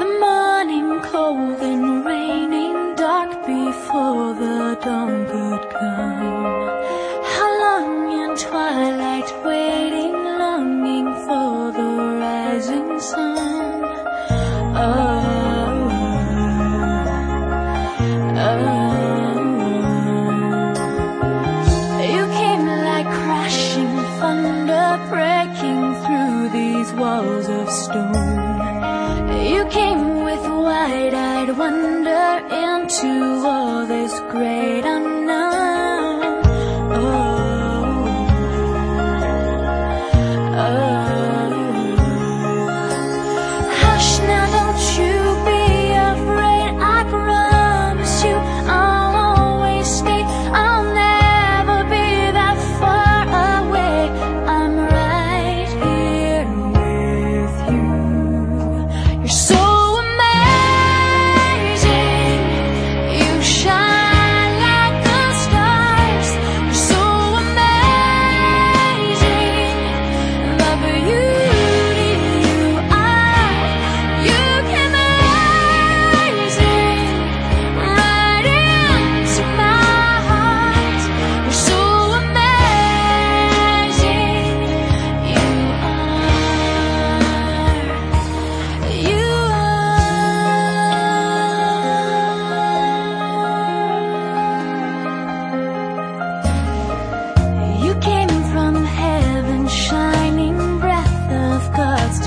The morning cold and raining dark before the dawn of stone. You came with wide-eyed wonder into all this great unknown.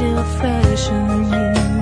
still fresh you.